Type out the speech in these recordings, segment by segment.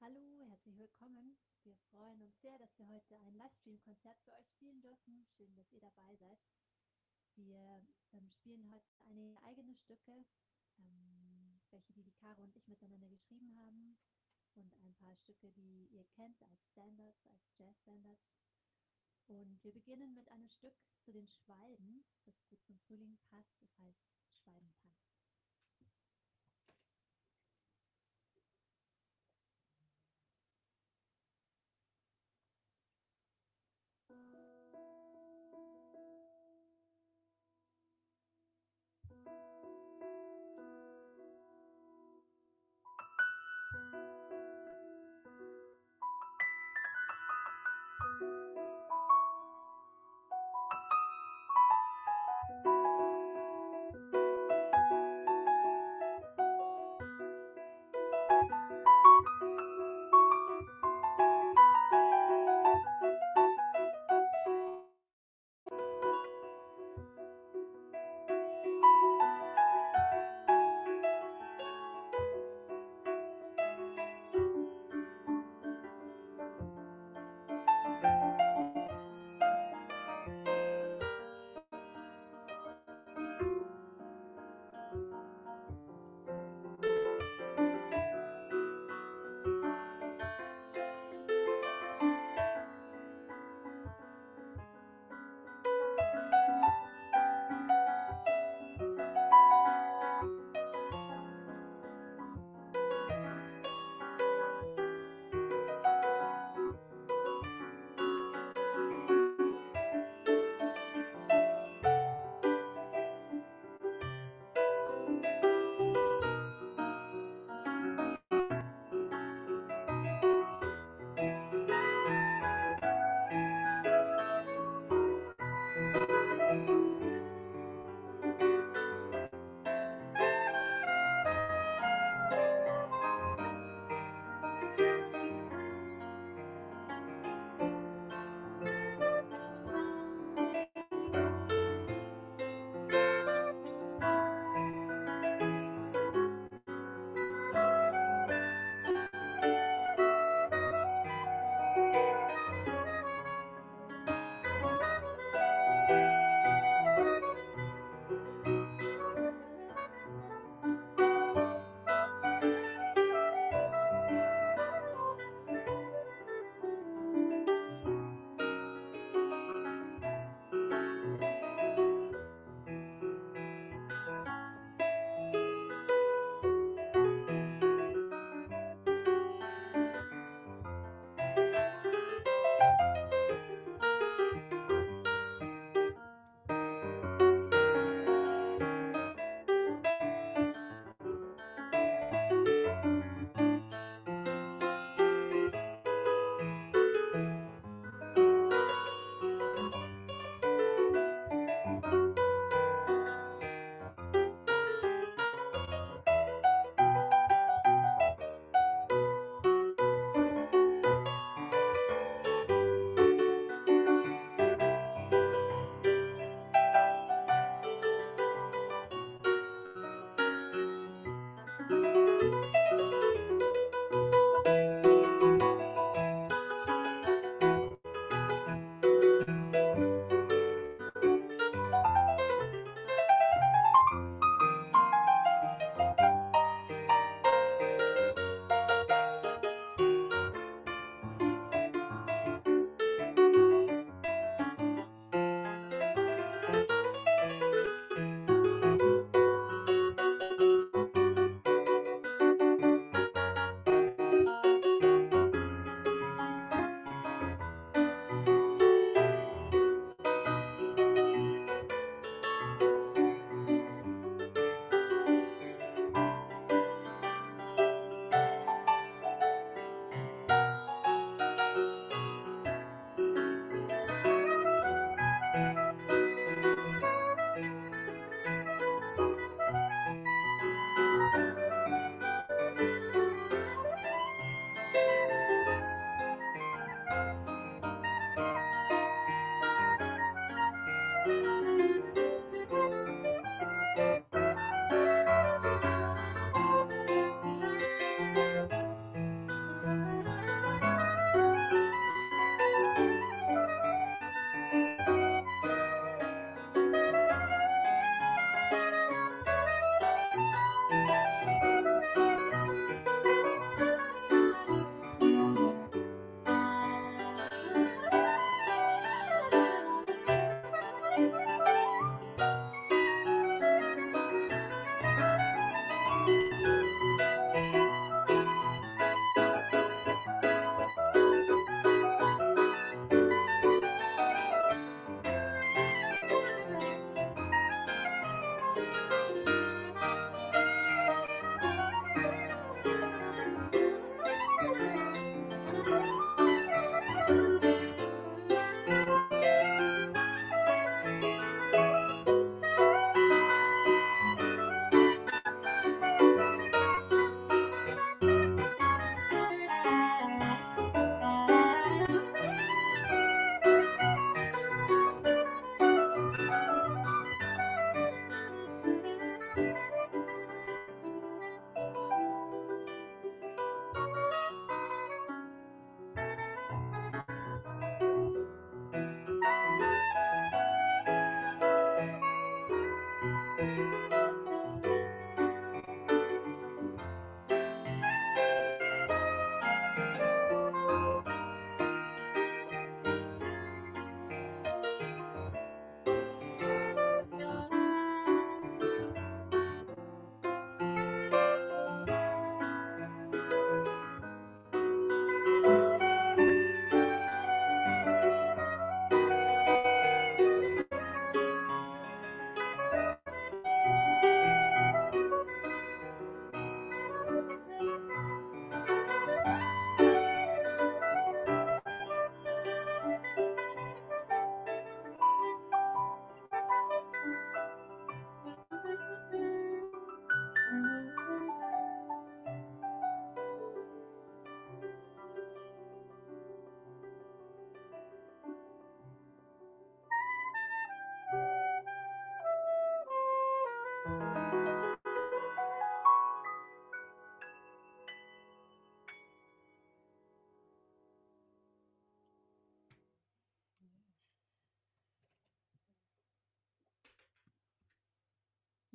Hallo, herzlich willkommen. Wir freuen uns sehr, dass wir heute ein Livestream-Konzert für euch spielen dürfen. Schön, dass ihr dabei seid. Wir ähm, spielen heute einige eigene Stücke, ähm, welche die, Caro und ich miteinander geschrieben haben und ein paar Stücke, die ihr kennt als Standards, als Jazz-Standards. Und wir beginnen mit einem Stück zu den Schwalben, das gut zum Frühling passt. Das heißt Schwalbentanz.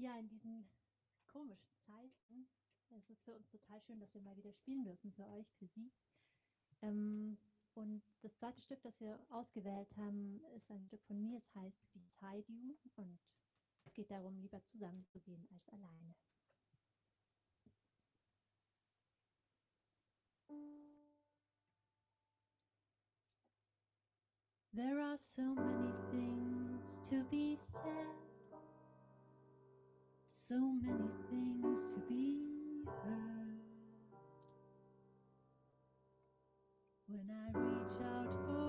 Ja, in diesen komischen Zeiten. Es ist für uns total schön, dass wir mal wieder spielen dürfen für euch, für Sie. Ähm, und das zweite Stück, das wir ausgewählt haben, ist ein Stück von mir. Es heißt Beside You und es geht darum, lieber zusammenzugehen als alleine. There are so many things to be said, so many things to be heard. When I reach out for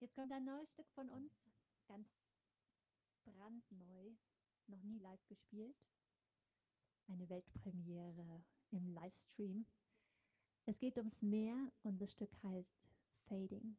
Jetzt kommt ein neues Stück von uns, ganz brandneu, noch nie live gespielt. Eine Weltpremiere im Livestream. Es geht ums Meer und das Stück heißt Fading.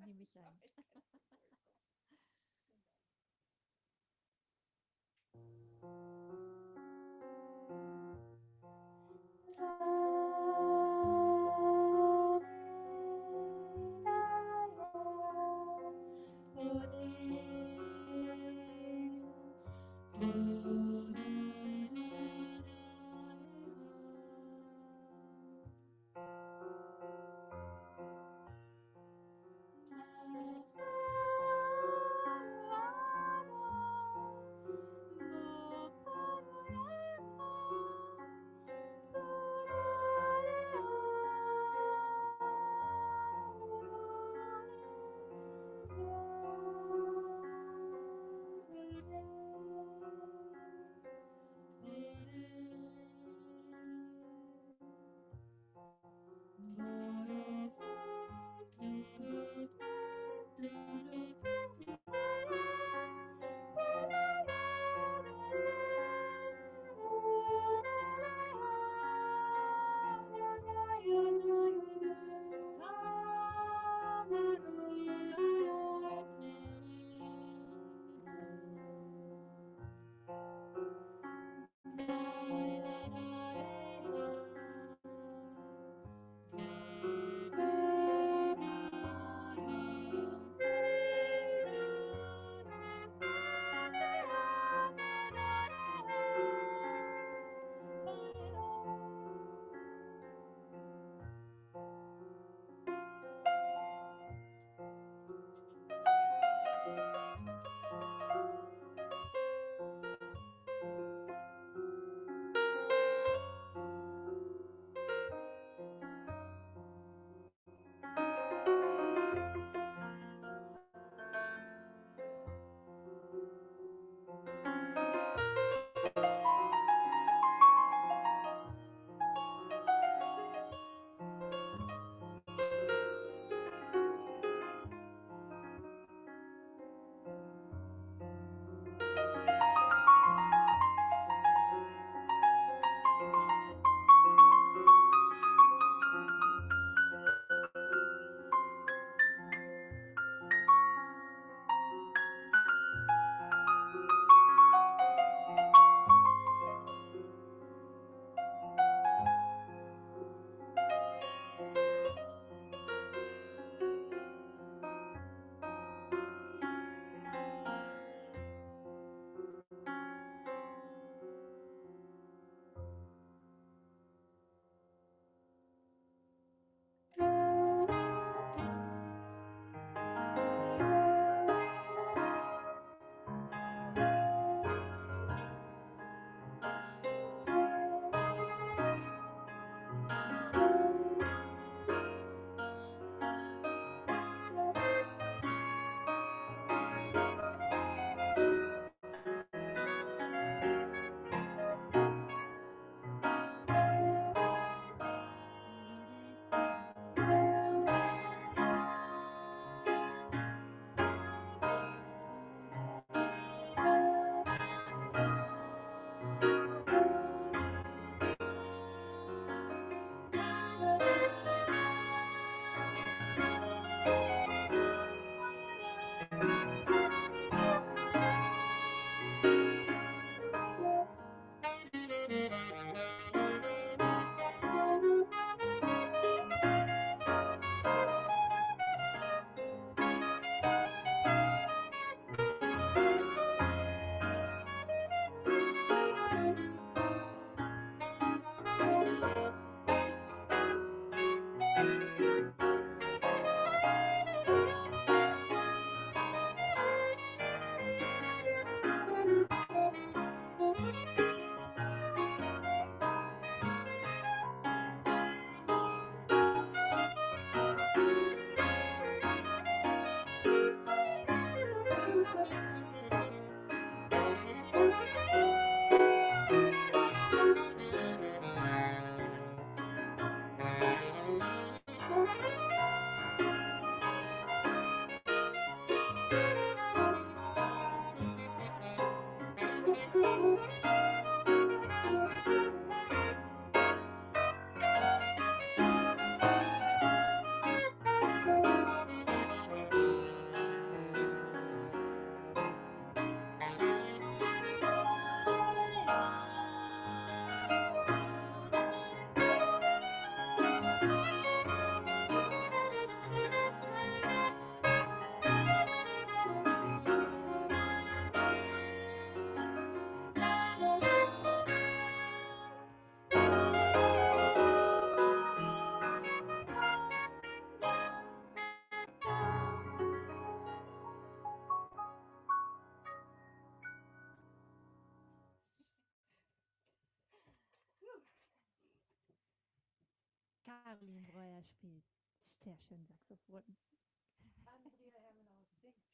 Nehme ich ein. Caroline Breuer spielt sehr schön Saxophon. Andrea Hermenau singt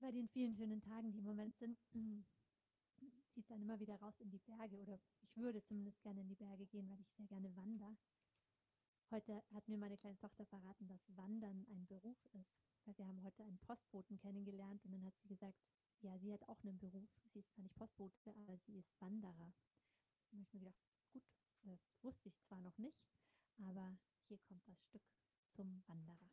bei den vielen schönen Tagen, die im Moment sind, zieht es dann immer wieder raus in die Berge oder ich würde zumindest gerne in die Berge gehen, weil ich sehr gerne wandere. Heute hat mir meine kleine Tochter verraten, dass Wandern ein Beruf ist. Weil wir haben heute einen Postboten kennengelernt und dann hat sie gesagt, ja, sie hat auch einen Beruf. Sie ist zwar nicht Postbote, aber sie ist Wanderer. Und ich mir gedacht, gut, äh, wusste ich zwar noch nicht, aber hier kommt das Stück zum Wanderer.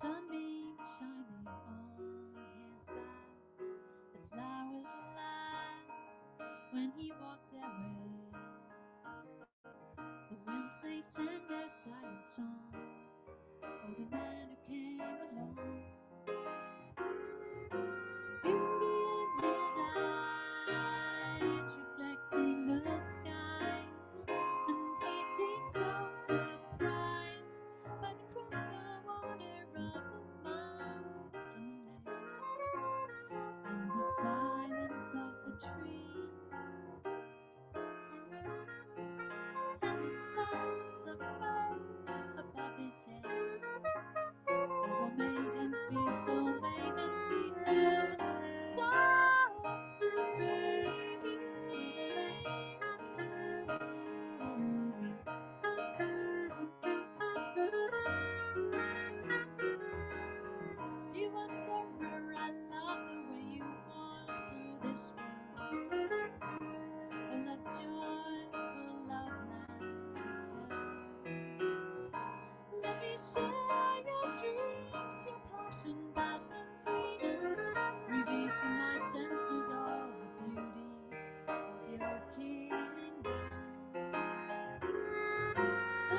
Sunbeams shining on his back. The flowers laughed when he walked their way. The winds they sang their silent song for the man share your dreams, your passion vast and freedom. Reveal to my senses all the beauty of your kingdom. So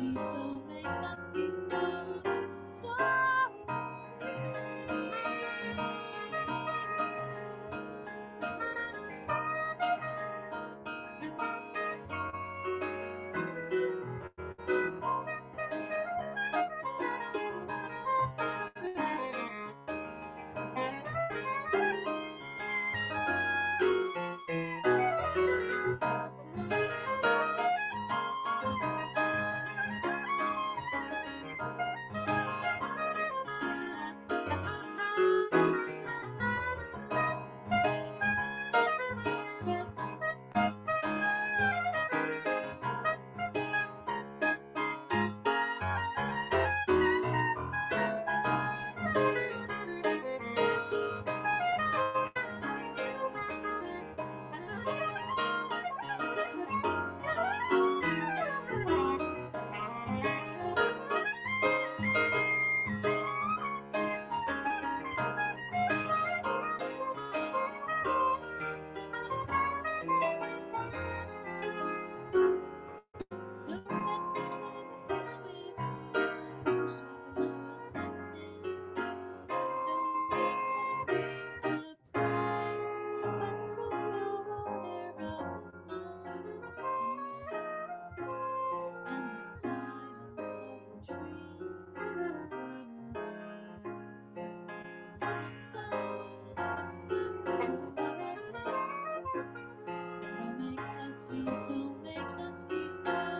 me so so, so makes us feel so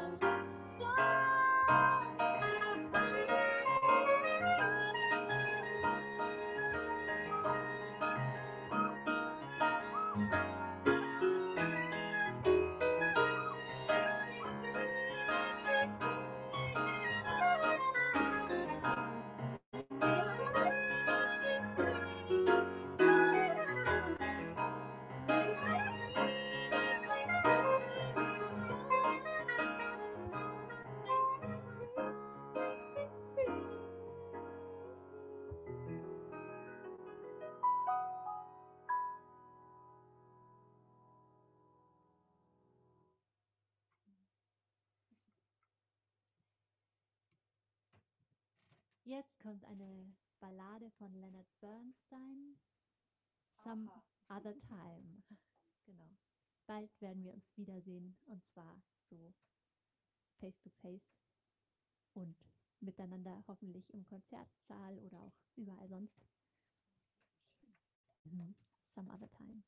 Jetzt kommt eine Ballade von Leonard Bernstein. Some Aha. Other Time. Genau. Bald werden wir uns wiedersehen und zwar so face to face und miteinander hoffentlich im Konzertsaal oder auch überall sonst. Mhm. Some Other Time.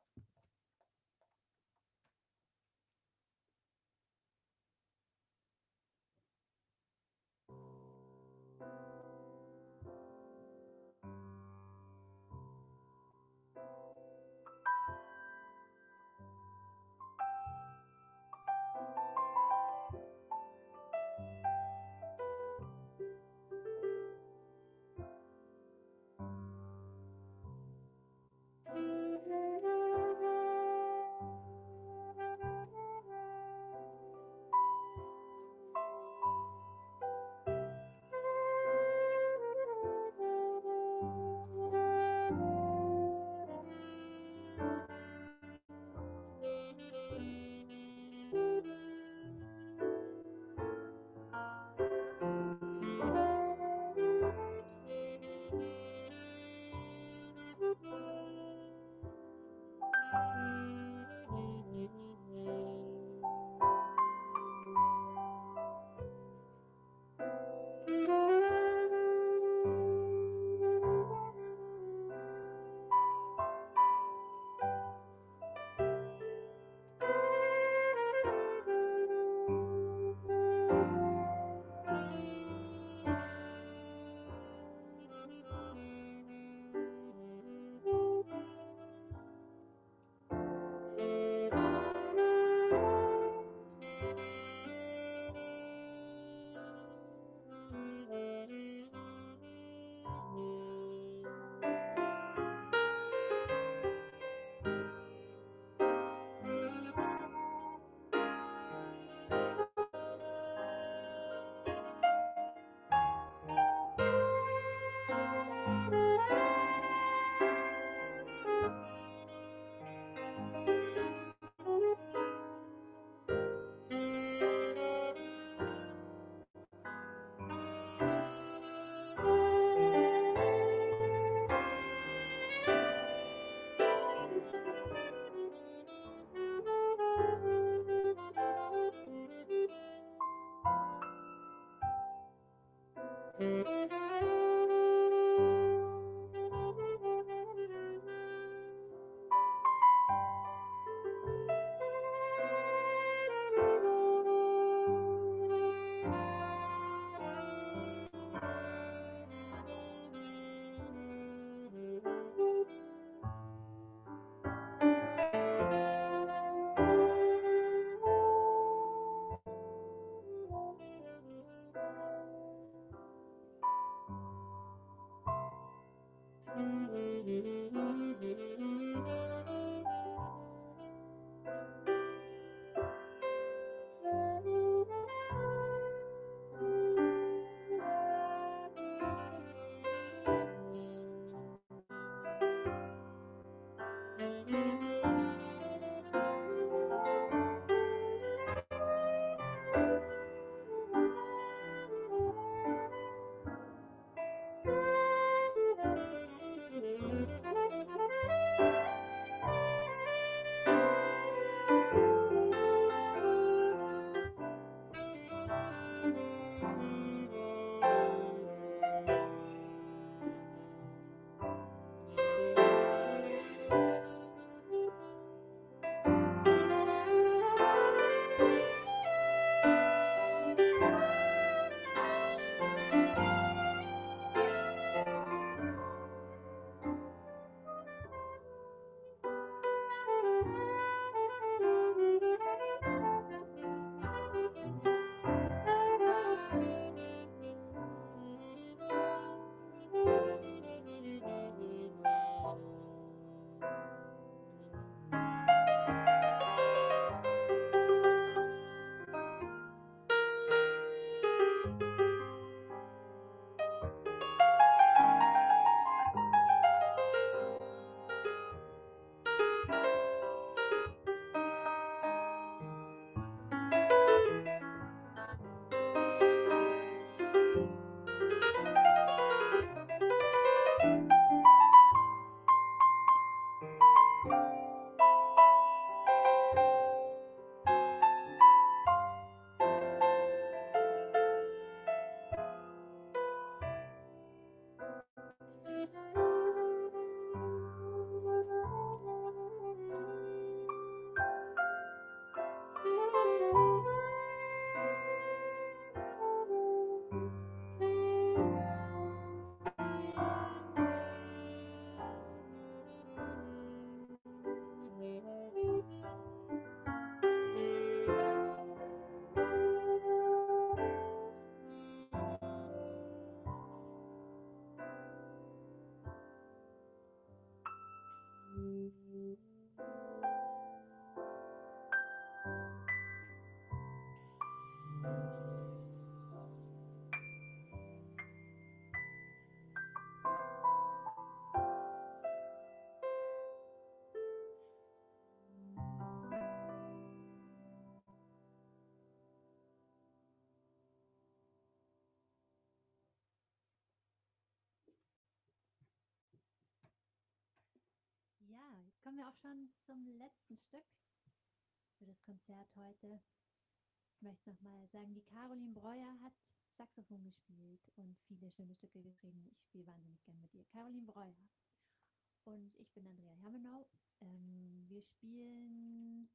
Kommen wir auch schon zum letzten Stück für das Konzert heute. Ich möchte nochmal sagen, die Caroline Breuer hat Saxophon gespielt und viele schöne Stücke geschrieben. Ich spiele wahnsinnig gern mit ihr. Caroline Breuer. Und ich bin Andrea Hermenau. Ähm, wir spielen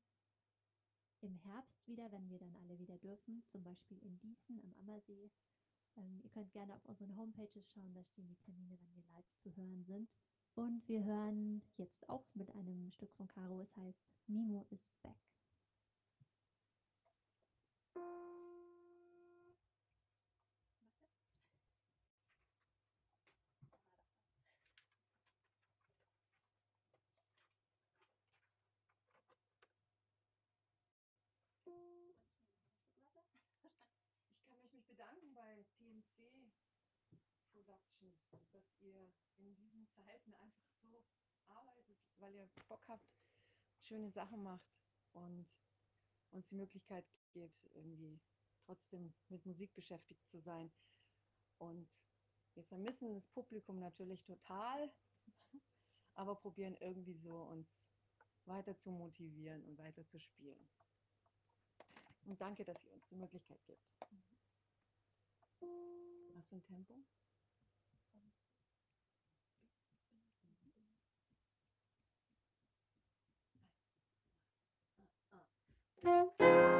im Herbst wieder, wenn wir dann alle wieder dürfen, zum Beispiel in Gießen am Ammersee. Ähm, ihr könnt gerne auf unseren Homepages schauen, da stehen die Termine, wann wir live zu hören sind. Und wir hören jetzt auf mit einem Stück von Caro, es heißt Mimo is back. Ich kann mich bedanken bei TMC Productions, dass ihr in diesen Zeiten einfach so arbeitet, weil ihr Bock habt, schöne Sachen macht und uns die Möglichkeit gibt, irgendwie trotzdem mit Musik beschäftigt zu sein. Und wir vermissen das Publikum natürlich total, aber probieren irgendwie so uns weiter zu motivieren und weiter zu spielen. Und danke, dass ihr uns die Möglichkeit gibt. Was für ein Tempo? Música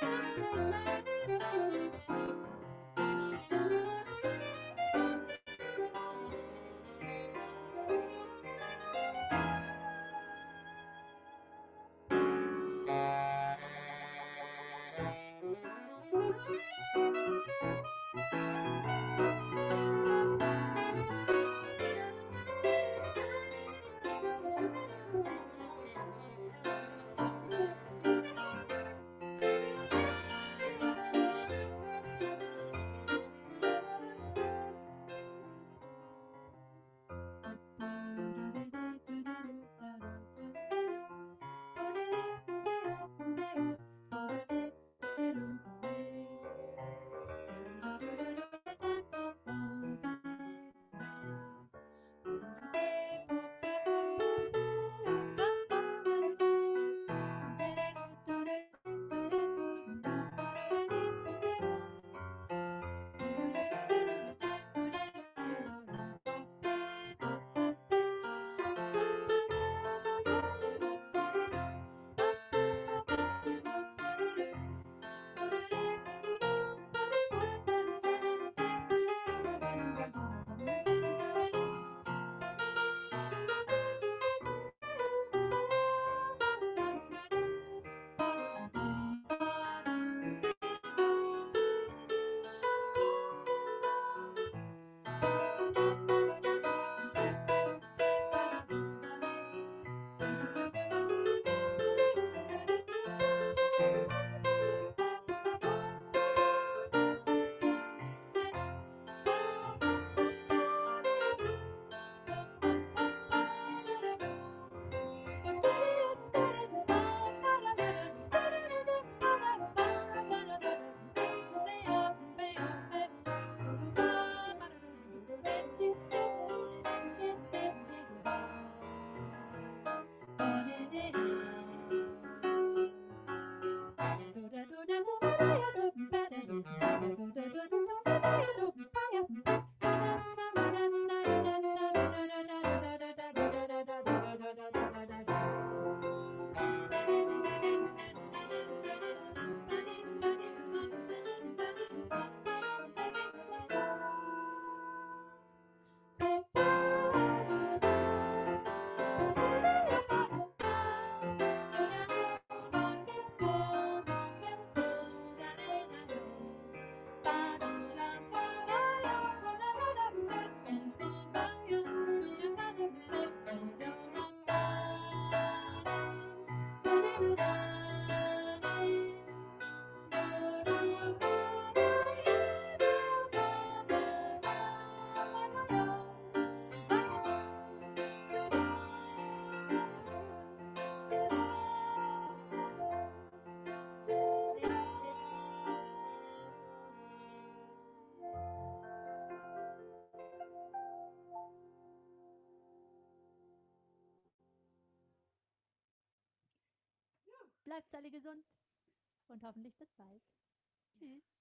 Thank you. Bleibt alle gesund und hoffentlich bis bald. Tschüss.